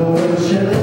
worship